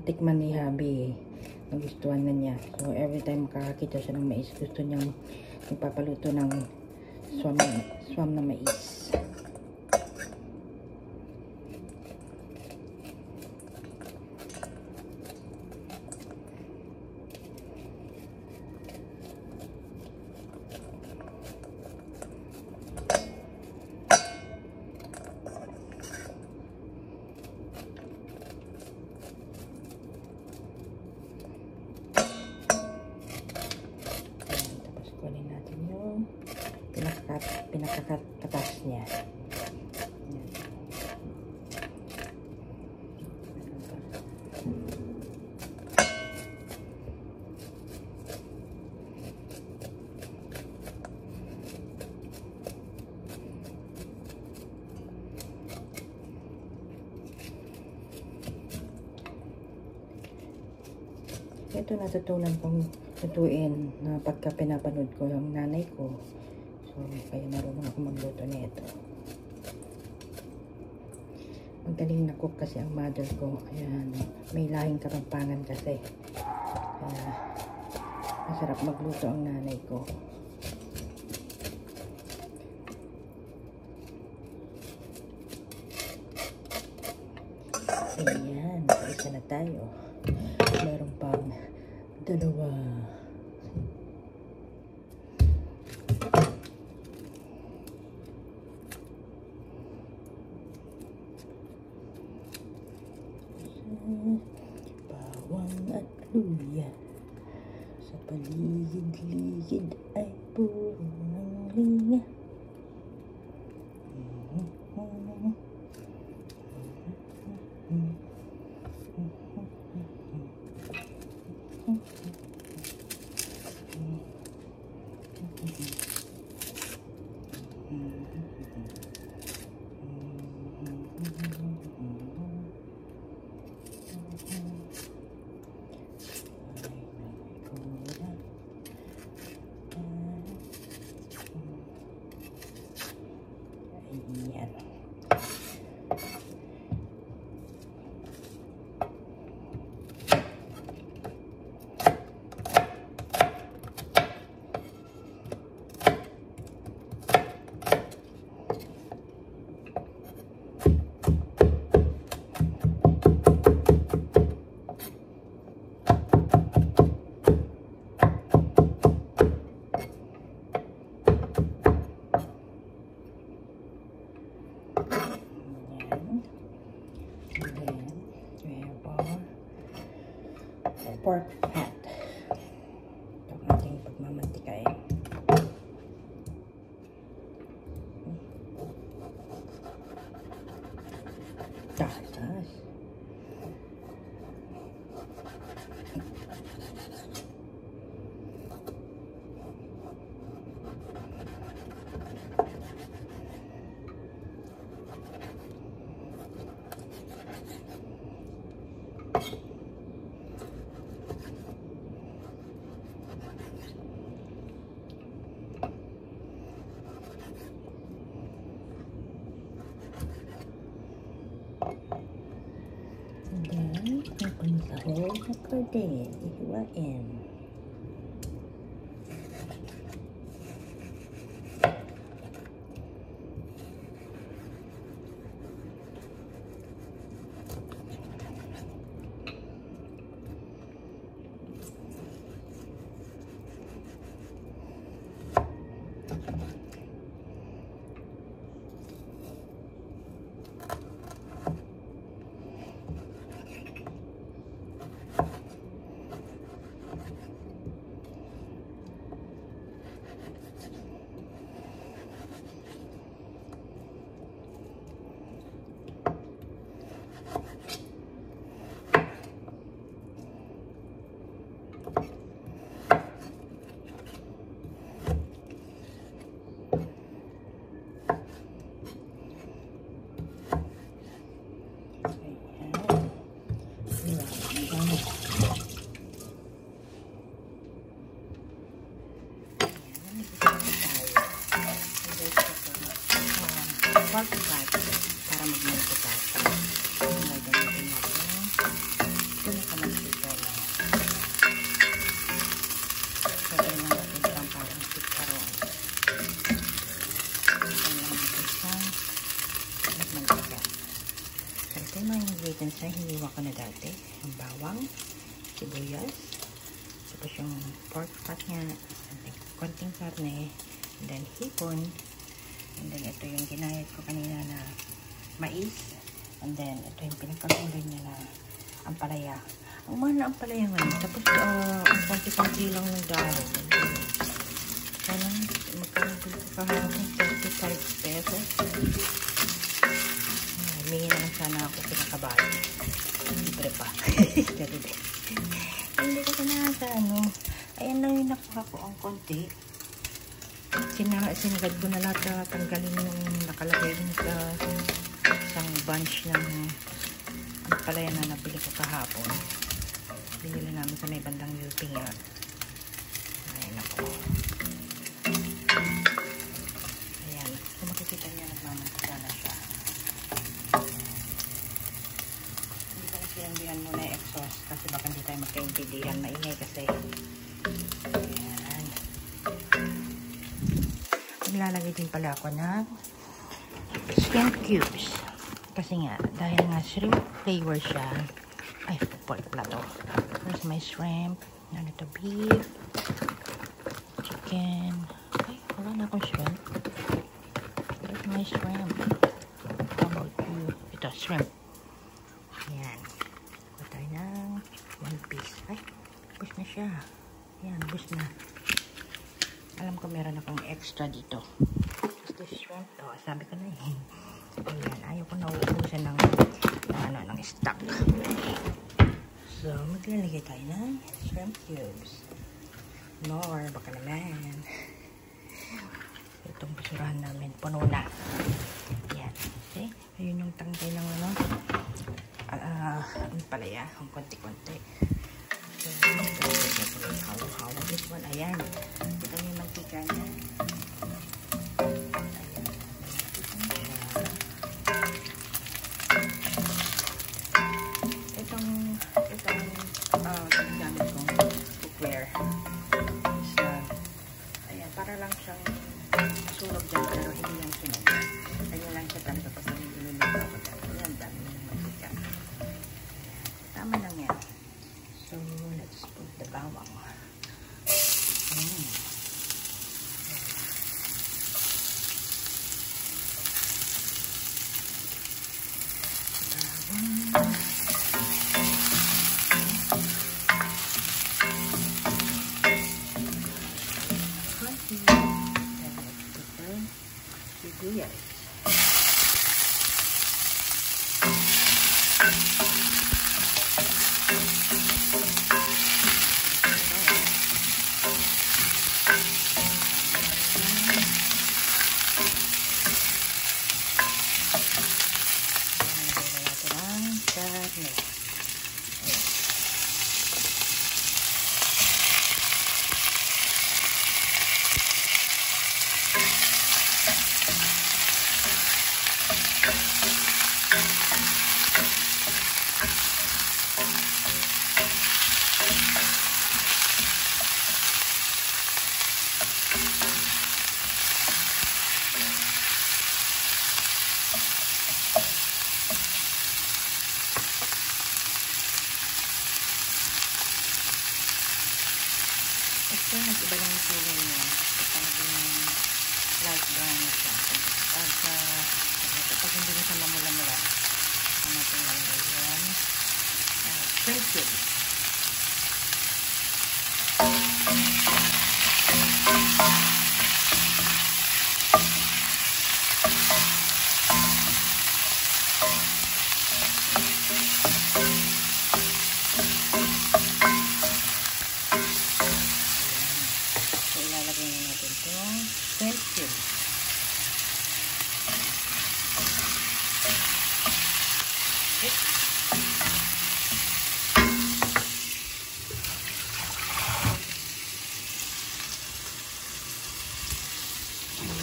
buhat nung natikman ni Habi. Nagustuhan na niya. So, every time makakakita siya ng mais, gusto niyang magpapaluto ng swam, swam na mais. Ayan, tapos kunin natin yung pinakakat, pinakakatas niya. Ayan. Ito natutunan kong lutuin na pagka pinapanood ko yung nanay ko. So, kaya marunong ako magluto nito. Magaling na cook kasi ang mother ko. Ayan, may lahing kapampangan kasi. Kaya, masarap magluto ang nanay ko. Ayan, isa na tayo. the world. the whole heck of day you are in. salt para mag-melt the pasta. Gagamitin natin ito na kamantika na. Sabay na natin lang parang pitaroon. Sabay lang natin siya at mantika. Ito yung mga ingredients na hiniwa ko na dati. Ang bawang, sibuyas, tapos yung pork fat niya, konting karne, and then hipon, and then ito yung ginayat ko kanina na mais, and then ito yung pinagkakulay niya na ampalaya. Ang mahal na ampalaya ngayon, tapos uh, ang konti-konti lang ng dahon. Sana magkano ko kahapon 35 pesos. Humingi na lang sana ako pinakabayo. Libre pa. Hindi ko na ano. Ayan lang yung nakuha ko ang konti. Sina sinagad ko na lahat na tanggalin yung nakalagay dun sa isang bunch ng ang palaya na nabili ko kahapon. Binili namin sa may bandang Yuping yan. Ayan ako. Ayan. Kung makikita niya, nagmamantika na siya. Hindi ko na sinambihan muna exhaust kasi baka hindi tayo magkaintindihan. Maingay kasi. Ayan. Maglalagay din pala ako ng shrimp cubes. Kasi nga, dahil nga shrimp flavor siya. Ay, pork pala to. There's my shrimp. Ano to, beef. Chicken. Ay, wala na akong shrimp. There's my shrimp. How about you? Ito, shrimp. Ayan. Kuha tayo ng one piece. Ay, bus na siya. Ayan, bus na. Alam ko meron akong extra dito. Ito shrimp. Oh, sabi ko na eh. Ayan, ayaw ko na uubusan ng, ng, ano, ng stock. So, maglalagay tayo ng shrimp cubes. More, baka naman. Itong basurahan namin, puno na. Yan. See? Ayun yung tangkay ng ano. Uh, ano pala yan? Ang konti-konti. So, one, ayan. Yung mantika niya. Itong, itong, uh, gamit kong cookware. Uh, ayan, para lang siyang sunog dyan, pero hindi yung sunog. Ayan lang siya talaga pag niluluto ko dyan. Ayan, dami 帮忙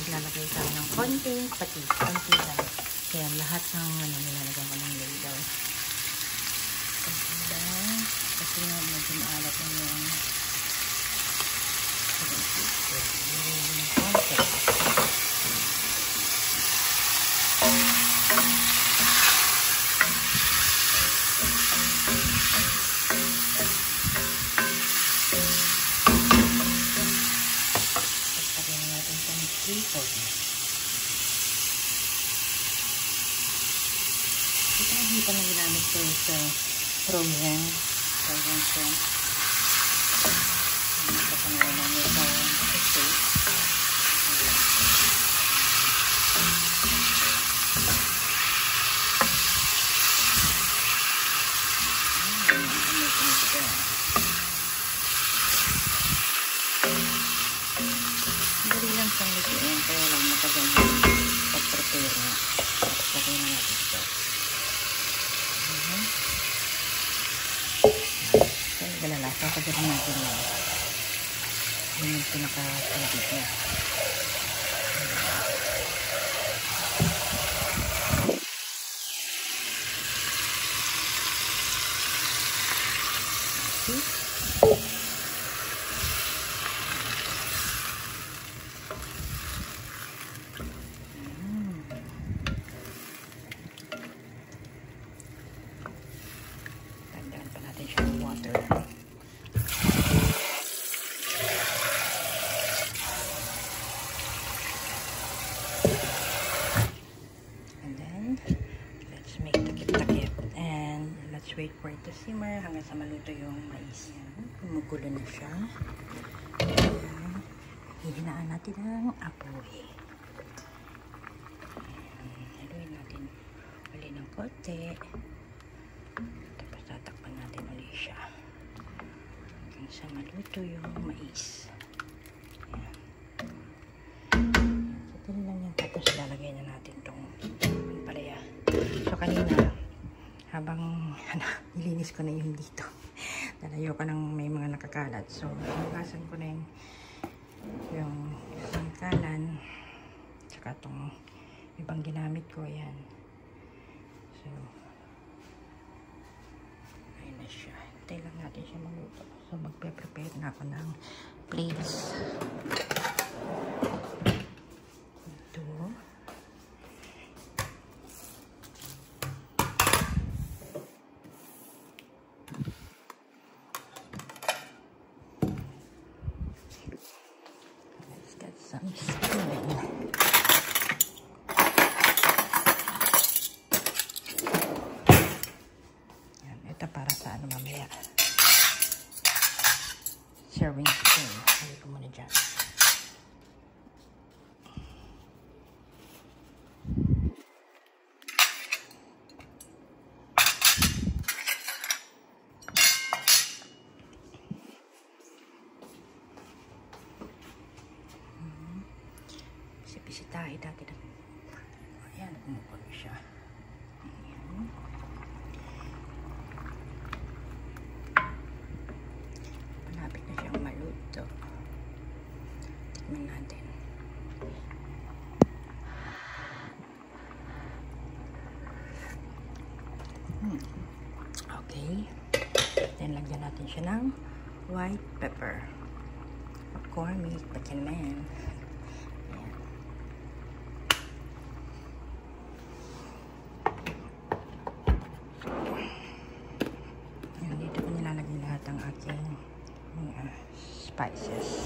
Naglalagay tayo ng konting pati. Konti lang. Kaya lahat ng ano, nilalagay mo ng label. Konti lang. Tingnan medyo maalat na yung yung konti. Pagpagyan na natin itong seafood. Ito ang hipan na ginamit ko sa frozen. Frozen shrimp. Ano pa sa mga namin sa steak. Mm, ano siya. Dali lang siyang lutuin, kaya lang matagal yung pag-prepare niya. Tapos lagay na natin ito. Mhm. Nagalala, sasabihin natin yan. Yun yung pinaka-favorite niya. See? Tandaan pa natin siya ng water. And then, let's make takip-takip. And let's wait for it to simmer hanggang sa maluto yung mais. Yan. Gumugulo na siya. Ayan. Hihinaan natin ang apoy. Haluin natin uli ng konti. Tapos tatakpan natin ulit siya. Hanggang sa maluto yung mais. Nilinis ko na yung dito. Nalayo ko ng may mga nakakalat. So, hugasan ko na yung yung sangkalan. Tsaka tong ibang ginamit ko. Ayan. So, ayun na siya. Hintay lang natin siya maluto. So, magpe-prepare na ako ng plates. Ito. Let's get some spoon. Yan, ito para sa ano mamaya. Serving spoon. Hali ko muna dyan. Kasi bisitahin natin. Ayan, kumukulo siya. Ayan. Malapit na siyang maluto. Tikman natin. Hmm. Okay. Then, lagyan natin siya ng white pepper. McCormick, Bacon Man. Jesus.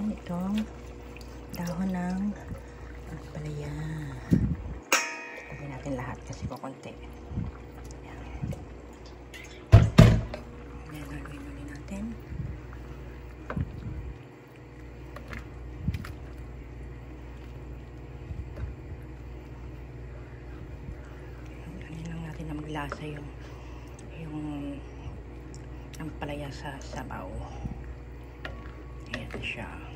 natin itong dahon ng at palaya. Lagyan natin lahat kasi ko konti. Ayan, lagyan ulit natin. Ayan lang natin na maglasa yung yung ang palaya sa sabaw. Ayan siya.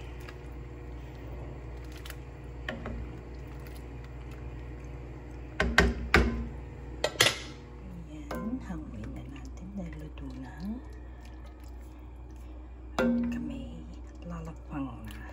Oh.